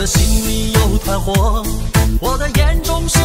我的心里有团火我的眼中是